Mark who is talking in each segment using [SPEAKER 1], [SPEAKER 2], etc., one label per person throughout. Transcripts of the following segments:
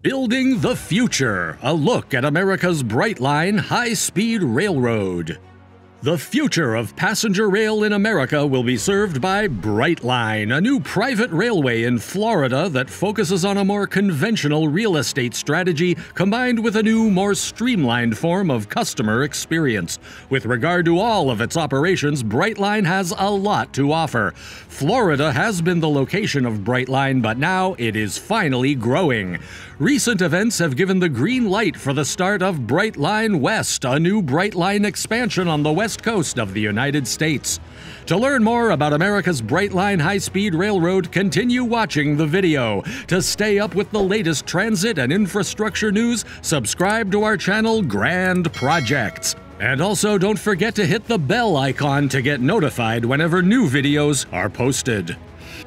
[SPEAKER 1] Building the Future A look at America's Brightline High Speed Railroad. The future of passenger rail in America will be served by Brightline, a new private railway in Florida that focuses on a more conventional real estate strategy combined with a new, more streamlined form of customer experience. With regard to all of its operations, Brightline has a lot to offer. Florida has been the location of Brightline, but now it is finally growing. Recent events have given the green light for the start of Brightline West, a new Brightline expansion on the west coast of the United States. To learn more about America's Brightline high speed railroad, continue watching the video. To stay up with the latest transit and infrastructure news, subscribe to our channel Grand Projects. And also, don't forget to hit the bell icon to get notified whenever new videos are posted.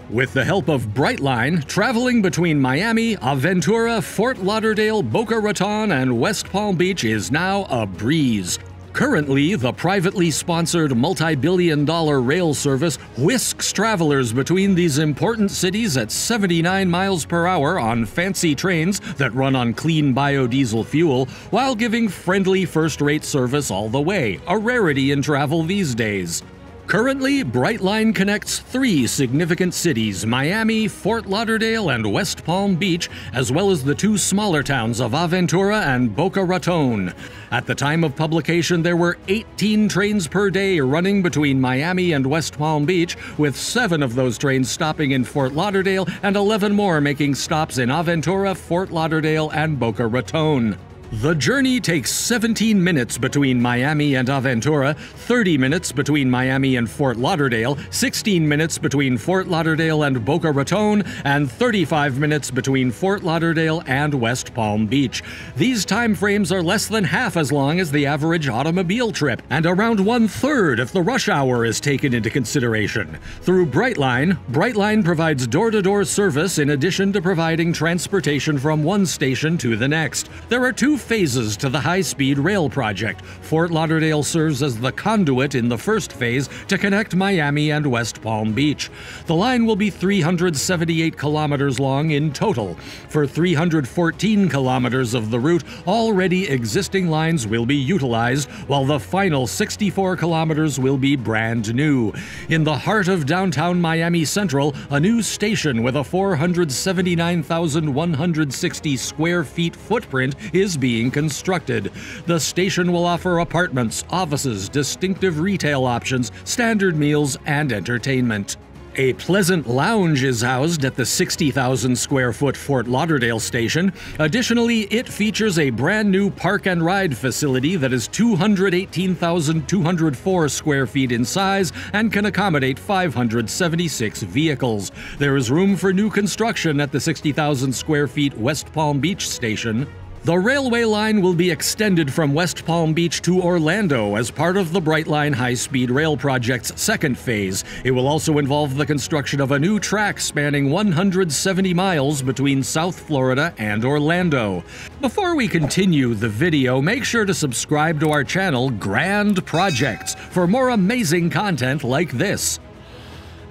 [SPEAKER 1] With the help of Brightline, traveling between Miami, Aventura, Fort Lauderdale, Boca Raton, and West Palm Beach is now a breeze. Currently, the privately sponsored multi billion dollar rail service whisks travelers between these important cities at 79 miles per hour on fancy trains that run on clean biodiesel fuel while giving friendly first rate service all the way, a rarity in travel these days. Currently, Brightline connects three significant cities Miami, Fort Lauderdale, and West Palm Beach, as well as the two smaller towns of Aventura and Boca Raton. At the time of publication, there were 18 trains per day running between Miami and West Palm Beach, with seven of those trains stopping in Fort Lauderdale and 11 more making stops in Aventura, Fort Lauderdale, and Boca Raton. The journey takes 17 minutes between Miami and Aventura, 30 minutes between Miami and Fort Lauderdale, 16 minutes between Fort Lauderdale and Boca Raton, and 35 minutes between Fort Lauderdale and West Palm Beach. These time frames are less than half as long as the average automobile trip, and around one third if the rush hour is taken into consideration. Through Brightline, Brightline provides door to door service in addition to providing transportation from one station to the next. There are two phases to the high speed rail project. Fort Lauderdale serves as the conduit in the first phase to connect Miami and West Palm Beach. The line will be 378 kilometers long in total. For 314 kilometers of the route, already existing lines will be utilized, while the final 64 kilometers will be brand new. In the heart of downtown Miami Central, a new station with a 479,160 square feet footprint is being constructed. The station will offer apartments, offices, distinctive retail options, standard meals, and entertainment. A pleasant lounge is housed at the 60,000 square foot Fort Lauderdale station. Additionally, it features a brand new park and ride facility that is 218,204 square feet in size and can accommodate 576 vehicles. There is room for new construction at the 60,000 square feet West Palm Beach station. The railway line will be extended from West Palm Beach to Orlando as part of the Brightline High Speed Rail project's second phase. It will also involve the construction of a new track spanning 170 miles between South Florida and Orlando. Before we continue the video, make sure to subscribe to our channel Grand Projects for more amazing content like this.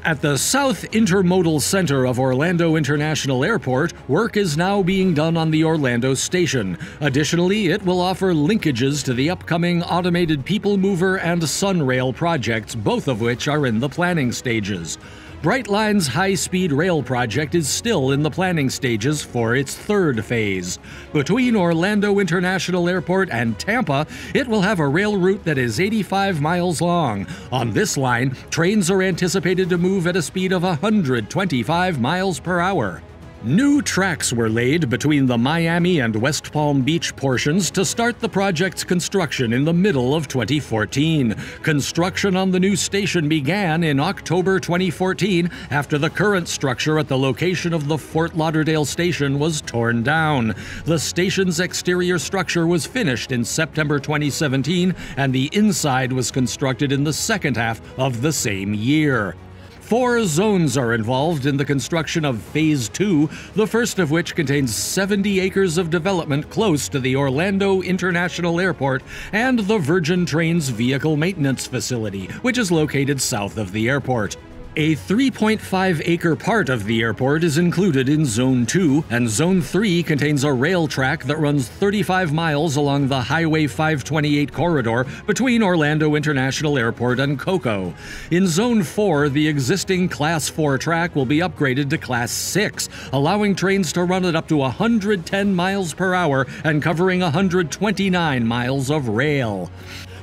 [SPEAKER 1] At the South Intermodal Center of Orlando International Airport, work is now being done on the Orlando station. Additionally, it will offer linkages to the upcoming automated People Mover and Sunrail projects, both of which are in the planning stages. Brightline's high speed rail project is still in the planning stages for its third phase. Between Orlando International Airport and Tampa, it will have a rail route that is 85 miles long. On this line, trains are anticipated to move at a speed of 125 miles per hour. New tracks were laid between the Miami and West Palm Beach portions to start the project's construction in the middle of 2014. Construction on the new station began in October 2014 after the current structure at the location of the Fort Lauderdale station was torn down. The station's exterior structure was finished in September 2017 and the inside was constructed in the second half of the same year. Four zones are involved in the construction of Phase 2, the first of which contains 70 acres of development close to the Orlando International Airport and the Virgin Trains Vehicle Maintenance Facility, which is located south of the airport. A 3.5 acre part of the airport is included in Zone 2, and Zone 3 contains a rail track that runs 35 miles along the Highway 528 corridor between Orlando International Airport and Cocoa. In Zone 4, the existing Class 4 track will be upgraded to Class 6, allowing trains to run at up to 110 miles per hour and covering 129 miles of rail.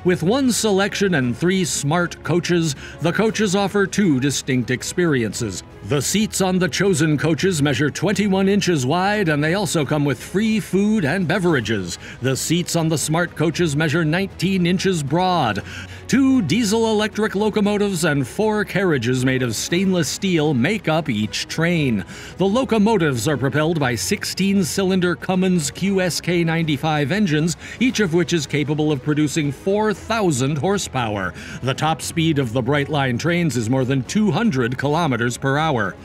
[SPEAKER 1] With one selection and three smart coaches, the coaches offer two distinct experiences. The seats on the chosen coaches measure 21 inches wide and they also come with free food and beverages. The seats on the smart coaches measure 19 inches broad. Two diesel electric locomotives and four carriages made of stainless steel make up each train. The locomotives are propelled by 16 cylinder Cummins QSK 95 engines, each of which is capable of producing 4,000 horsepower. The top speed of the Brightline trains is more than 200 kilometers per hour.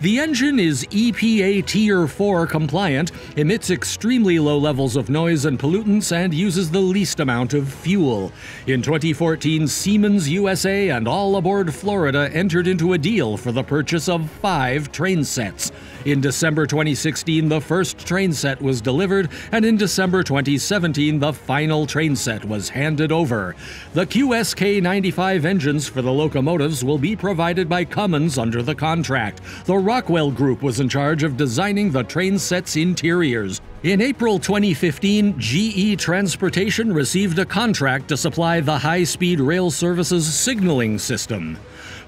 [SPEAKER 1] The engine is EPA Tier 4 compliant, emits extremely low levels of noise and pollutants, and uses the least amount of fuel. In 2014, Siemens USA and All Aboard Florida entered into a deal for the purchase of five train sets. In December 2016, the first train set was delivered, and in December 2017, the final train set was handed over. The QSK 95 engines for the locomotives will be provided by Cummins under the contract. The Rockwell Group was in charge of designing the train set's interiors. In April 2015, GE Transportation received a contract to supply the high speed rail services signaling system.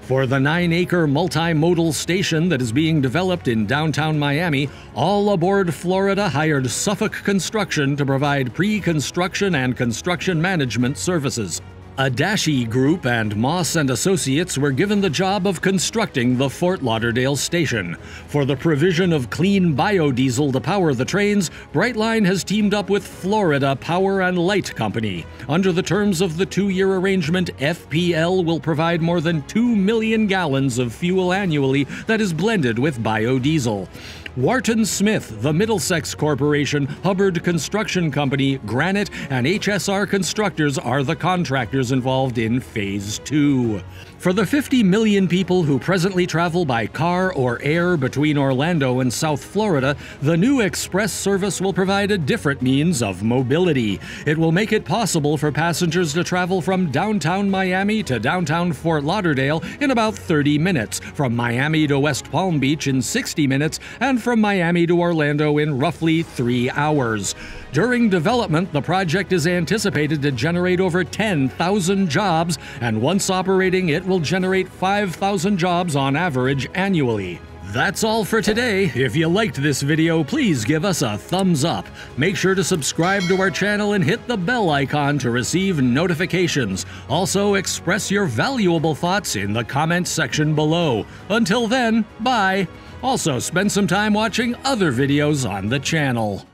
[SPEAKER 1] For the nine acre multimodal station that is being developed in downtown Miami, All Aboard Florida hired Suffolk Construction to provide pre construction and construction management services. Adachi Group and Moss and Associates were given the job of constructing the Fort Lauderdale station. For the provision of clean biodiesel to power the trains, Brightline has teamed up with Florida Power and Light Company. Under the terms of the two-year arrangement, FPL will provide more than 2 million gallons of fuel annually that is blended with biodiesel. Wharton Smith, the Middlesex Corporation, Hubbard Construction Company, Granite, and HSR Constructors are the contractors involved in Phase 2. For the 50 million people who presently travel by car or air between Orlando and South Florida, the new express service will provide a different means of mobility. It will make it possible for passengers to travel from downtown Miami to downtown Fort Lauderdale in about 30 minutes, from Miami to West Palm Beach in 60 minutes, and from Miami to Orlando in roughly three hours. During development, the project is anticipated to generate over 10,000 jobs, and once operating, it will generate 5,000 jobs on average annually. That's all for today. If you liked this video, please give us a thumbs up. Make sure to subscribe to our channel and hit the bell icon to receive notifications. Also, express your valuable thoughts in the comments section below. Until then, bye! Also, spend some time watching other videos on the channel.